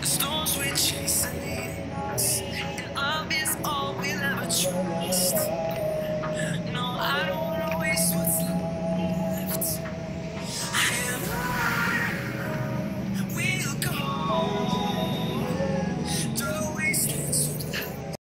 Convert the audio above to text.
The storms we chase